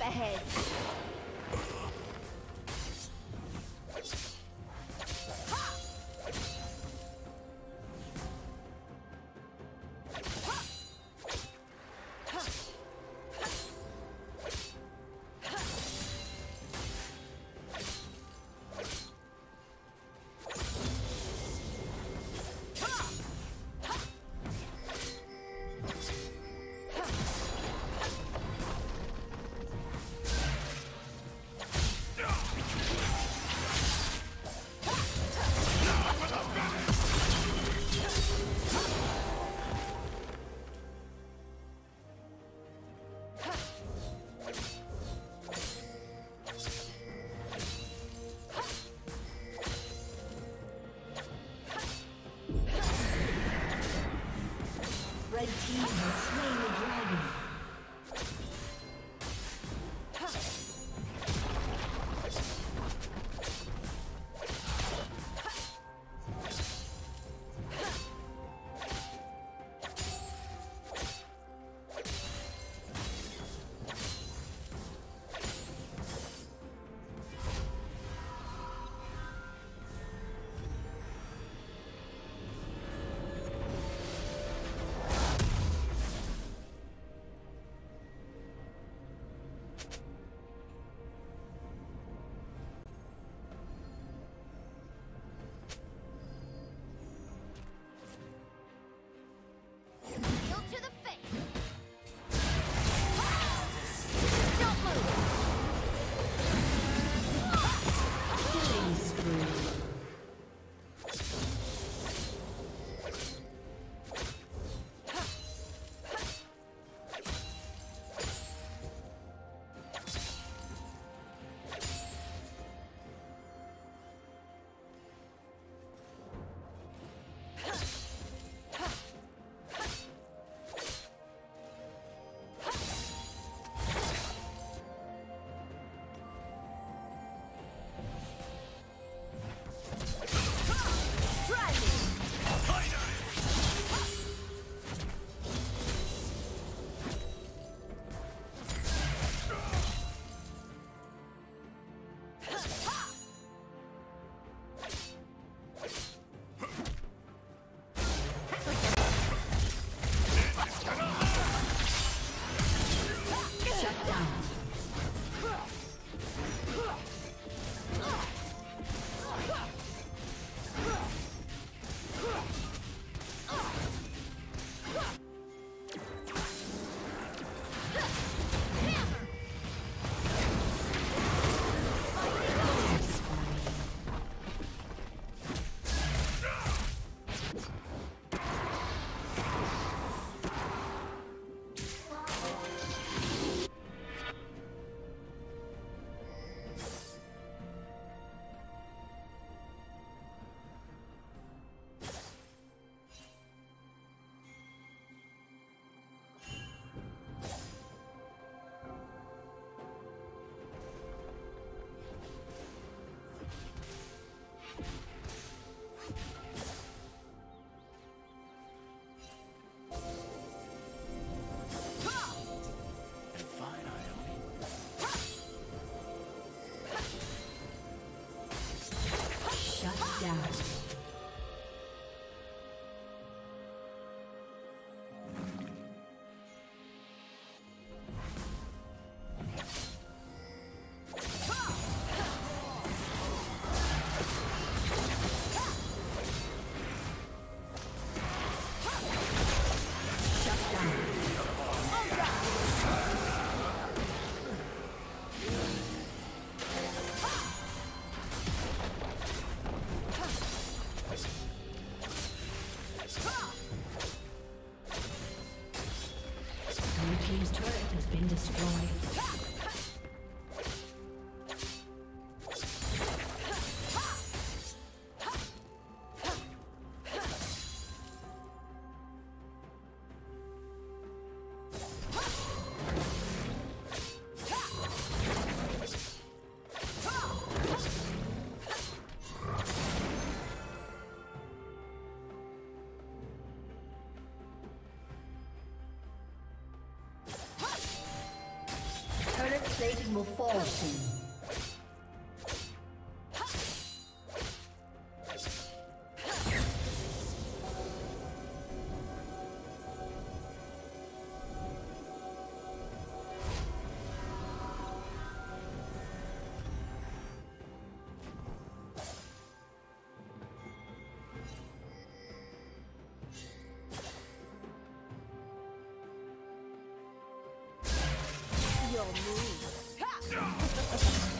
ahead. Plating Your move.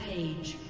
Rampage.